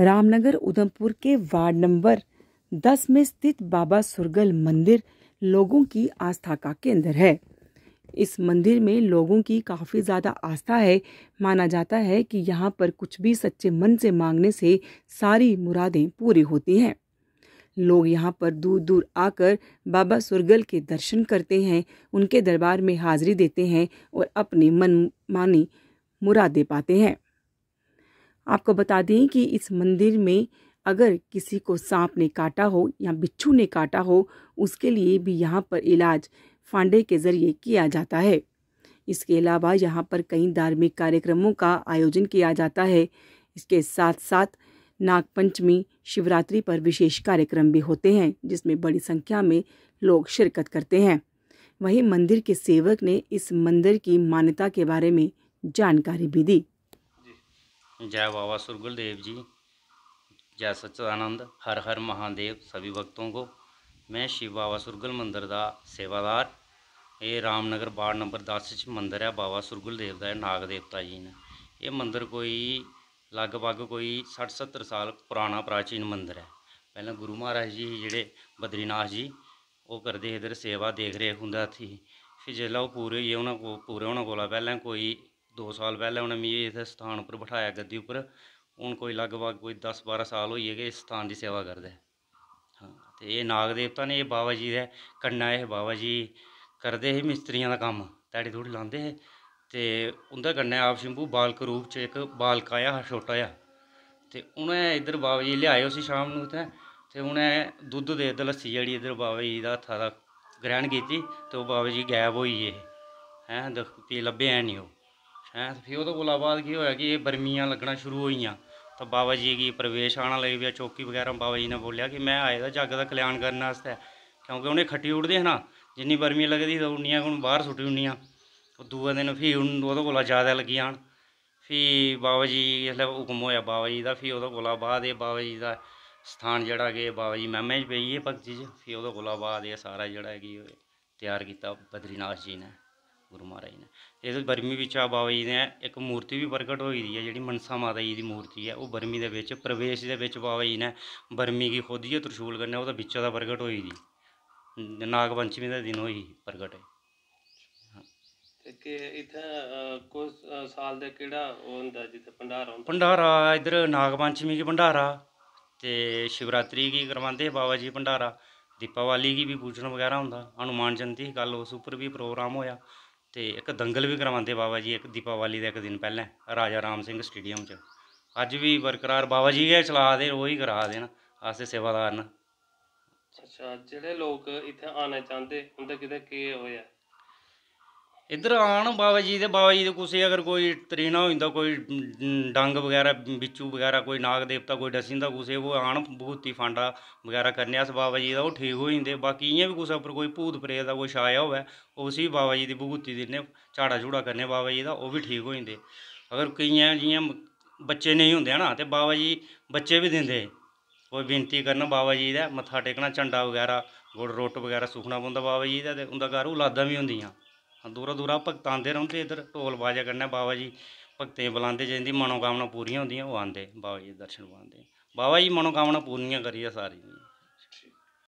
रामनगर उधमपुर के ward number 10 में स्थित बाबा सुरगल मंदिर लोगों की आस्था का केंद्र है। इस मंदिर में लोगों की काफ़ी ज़्यादा आस्था है। माना जाता है कि यहाँ पर कुछ भी सच्चे मन से मांगने से सारी मुरादें पूरी होती हैं। लोग यहाँ पर दूर दूर आकर बाबा सुरगल के दर्शन करते हैं, उनके दरबार में हाजिरी देते हैं और अपनी मन मानी मुरादें पाते हैं। आपको बता दें कि इस मंदिर में अगर किसी को सांप ने काटा हो या बिच्छू ने काटा हो, उसके लिए भी यहाँ पर इलाज फांडे के ज़रिए किया जाता है। इसके अलावा यहाँ पर कई धार्मिक कार्यक्रमों का आयोजन किया जाता है। इसके साथ साथ नागपंचमी, शिवरात्रि पर विशेष कार्यक्रम भी होते हैं, जिसमें बड़ी संख्या में लोग शिरकत करते हैं। वहीं मंदिर के सेवक ने इस मंदिर की मान्यता के बारे में जानकारी भी दी। जय बाबा सुरगुल देव जी जय सच्चिदानंद हर हर महादेव सभी भक्तों को मैं शिव बाबा सुरगुल मंदिर का सेवादार ये रामनगर वार्ड नंबर 10 च मंदिर है बाबा सुरगुल देव का नाग देवता जी ने ये मंदिर कोई लगभग कोई सठ सत्तर साल पुराना प्राचीन मंदिर है पहले गुरु महाराज जी जेह्ड़े बद्रीनाथ जी ओह् करदे हे इद्धर सेवा देख रेख उं'दा थी फ्ही जेल्लै ओह् पूरे होई गे उ'नें को- पूरे होने कोला पैह्लें कोई दो साल पैह्लें उ'नें मिगी इत्थै स्थान उप्पर बठाया गद्दी उप्पर हून कोई लगभग कोई दस बारां साल होई गे कि इस स्थान दी सेवा करदे हाँ ते एह् नाग देवता ने एह् बाबा जी दे कन्नै एह् बाबा जी करदे हे मिस्त्रियां दा कम्म ध्याड़ी धूड़ी लांदे हे ते उं'दे कन्नै आप शंभू बालक रूप च इक बालक आया हा छोटा जेहा ते उ'नें इद्धर बाबा जी लेआए उसी शाम नू उत्थै ते उ'नें दुद्ध दे दलस्सी जेह्ड़ी इद्धर बाबा जी दा हत्था दा ग्रहण कीती ते ओह् बाबा जी गैब होई गे हैं दिक्ख फ्ही लब्भे है निं ओह् ਹੈ ਫਿਰ ਉਹ ਤੋਂ ਕੋਲ ਬਾਅਦ ਕੀ ਹੋਇਆ ਕਿ ਇਹ ਬਰਮੀਆਂ ਲੱਗਣਾ ਸ਼ੁਰੂ ਹੋਈਆਂ। ਤਾਂ ਬਾਬਾ ਜੀ ਕੀ ਪ੍ਰਵੇਸ਼ ਆਣਾ ਲਈ ਪਿਆ ਚੌਕੀ ਵਗੈਰਾ, ਬਾਬਾ ਜੀ ਨੇ ਬੋਲਿਆ ਕਿ ਮੈਂ ਆਏ ਦਾ ਜੱਗ ਦਾ ਕਲਿਆਣ ਕਰਨ ਵਾਸਤੇ। ਕਿਉਂਕਿ ਉਹਨੇ ਖੱਟੀ ਉੜਦੇ ਹਨਾ ਜਿੰਨੀ ਬਰਮੀ ਲੱਗਦੀ ਤਾਂ ਉਨੀਆਂ ਹੁਣ ਬਾਹਰ ਸੁੱਟੀ ਹੁੰਨੀਆਂ ਉਹ ਦੂਆ ਦਿਨ ਫਿਰ ਉਹਦੇ ਕੋਲ ਜ਼ਿਆਦਾ ਲੱਗੀ ਆਣ। ਫਿਰ ਬਾਬਾ ਜੀ ਇਸਲੇ ਹੁਕਮ ਹੋਇਆ ਬਾਬਾ ਜੀ ਦਾ, ਫਿਰ ਉਹਦੇ ਕੋਲ ਬਾਅਦ ਇਹ ਬਾਬਾ ਜੀ ਦਾ ਸਥਾਨ ਜਿਹੜਾ ਕਿ ਬਾਬਾ ਜੀ ਮਹਿਮੇ 'ਚ ਪਈ ਭਗਤੀ 'ਚ। ਫਿਰ ਉਹਦੇ ਕੋਲ ਬਾਅਦ ਇਹ ਸਾਰਾ ਜਿਹੜਾ ਕਿ ਤਿਆਰ ਕੀਤਾ ਬਦਰੀਨਾਥ ਜੀ ਨੇ। ਗੁਰੂ ਮਹਾਰਾਜ ਨੇ। ਇਹਦੇ ਬਰਮੀ ਵਿੱਚ ਆ ਬਾਬਾ ਜੀ ਨੇ ਇੱਕ ਮੂਰਤੀ ਵੀ ਪ੍ਰਗਟ ਹੋਈ ਦੀ ਹੈ ਜਿਹੜੀ ਮਨਸਾ ਮਾਤਾ ਜੀ ਦੀ ਮੂਰਤੀ ਹੈ ਉਹ ਬਰਮੀ ਦੇ ਵਿੱਚ ਪ੍ਰਵੇਸ਼ ਦੇ ਵਿੱਚ ਬਾਬਾ ਜੀ ਨੇ ਬਰਮੀ ਕੀ ਖੋਦੀ ਹੈ ਤ੍ਰਿਸ਼ੂਲ ਕਰਨਾ ਉਹਦਾ ਵਿੱਚੋਂ ਦਾ ਪ੍ਰਗਟ ਹੋਈ ਦੀ। ਨਾਗ ਪੰਚਮੀ ਦਾ ਦਿਨ ਹੋਈ ਪ੍ਰਗਟ। ਕਿ ਇਥੇ ਕੁਝ ਸਾਲ ਭੰਡਾਰਾ ਹੁੰਦਾ? ਭੰਡਾਰਾ ਇਧਰ ਨਾਗ ਪੰਚਮੀ ਤੇ ਸ਼ਿਵਰਾਤਰੀ ਕੀ ਕਰਵਾਉਂਦੇ ਬਾਬਾ ਜੀ ਭੰਡਾਰਾ ਦੀਪਾਵਾਲੀ ਕੀ ਵੀ ਪੂਜਣ ਵਗੈਰਾ ਹੁੰਦਾ ਹਨੂਮਾਨ ਜੰਤੀ ਕੱਲ ਉਸ ਉੱਪਰ ਵੀ ਪ੍ਰੋਗਰਾਮ ਹੋਇਆ। ਤੇ ਇੱਕ ਦੰਗਲ ਵੀ ਕਰਵਾਉਂਦੇ ਬਾਬਾ ਜੀ, ਇੱਕ ਦੀਪਾਵਾਲੀ ਦੇ ਇੱਕ ਦਿਨ ਪਹਿਲਾਂ, ਰਾਜਾ ਰਾਮ ਸਿੰਘ ਸਟੇਡੀਅਮ 'ਚ। ਅੱਜ ਵੀ ਬਰਕਰਾਰ ਬਾਬਾ ਜੀ ਇਹ ਚਲਾ ਦੇ, ਉਹ ਹੀ ਕਰਾ ਦੇਣ, ਆਸੇ ਸੇਵਾਦਾਰ ਨਾ। ਅੱਛਾ ਜਿਹੜੇ ਲੋਕ ਇੱਥੇ ਆਣਾ ਚਾਹੁੰਦੇ ਹੁੰਦਾ ਕਿਤੇ ਕੀ ਹੋਇਆ ਇੱਧਰ ਆਣ ਬਾਬਾ ਜੀ ਦੇ, ਬਾਬਾ ਜੀ ਦੇ ਕੁਸੇ ਅਗਰ ਕੋਈ ਤਰੀਨਾ ਹੁੰਦਾ, ਕੋਈ ਡੰਗ ਵਗੈਰਾ ਵਿੱਚੂ ਵਗੈਰਾ, ਕੋਈ ਨਾਗ ਦੇਵਤਾ, ਕੋਈ ਡਸਿੰਦਾ ਕੁਸੇ, ਉਹ ਆਣ ਭੂਤੀ ਫਾਂਡਾ ਵਗੈਰਾ ਕਰਨੇ ਆਸ ਬਾਬਾ ਜੀ ਦਾ ਉਹ ਠੀਕ ਹੋ ਜਾਂਦੇ ਬਾਕੀ ਇਆਂ ਵੀ ਕੁਸੇ ਉੱਪਰ ਕੋਈ ਭੂਤ ਪ੍ਰੇਤ ਦਾ ਕੋਈ ਛਾਇਆ ਹੋਵੇ ਉਸੇ ਵੀ ਬਾਬਾ ਜੀ ਦੀ ਭੂਤੀ ਦਿੰਨੇ ਝਾੜਾ ਝੂੜਾ ਕਰਨੇ ਬਾਬਾ ਜੀ ਦਾ, ਉਹ ਵੀ ਠੀਕ ਹੋ ਜਾਂਦੇ ਅਗਰ ਕਈਆਂ ਜੀਆਂ ਬੱਚੇ ਨਹੀਂ ਹੁੰਦੇ ਨਾ ਤੇ ਬਾਬਾ ਜੀ ਬੱਚੇ ਵੀ ਦਿੰਦੇ ਕੋਈ ਬੇਨਤੀ ਕਰਨ ਬਾਬਾ ਜੀ ਦਾ, ਮੱਥਾ ਟੇਕਣਾ, ਝੰਡਾ ਵਗੈਰਾ, ਗੁੜ ਰੋਟ ਵਗੈਰਾ ਸੁਖਣਾ ਪੈਂਦਾ ਬਾਬਾ ਜੀ ਦਾ, ਤੇ ਉਹਦਾ ਘਰ ਔਲਾਦਾਂ ਵੀ ਹੁੰਦੀਆਂ। ਦੂਰੋਂ ਦੂਰਾਂ ਭਗਤ ਆਉਂਦੇ ਰਹਿੰਦੇ ਇੱਧਰ, ਢੋਲ ਬਾਜਾ ਕਰਨਾ, ਬਾਬਾ ਜੀ ਭਗਤੇ ਬੁਲਾਉਂਦੇ ਜਿੰਦੀ, ਮਨੋਕਾਮਨਾ ਪੂਰੀਆਂ ਹੁੰਦੀਆਂ, ਉਹ ਆਉਂਦੇ, ਬਾਬਾ ਜੀ ਦੇ ਦਰਸ਼ਨ ਪਾਉਂਦੇ ਬਾਬਾ ਜੀ ਮਨੋਕਾਮਨਾ ਪੂਰੀਆਂ ਕਰੀਏ ਸਾਰੀ।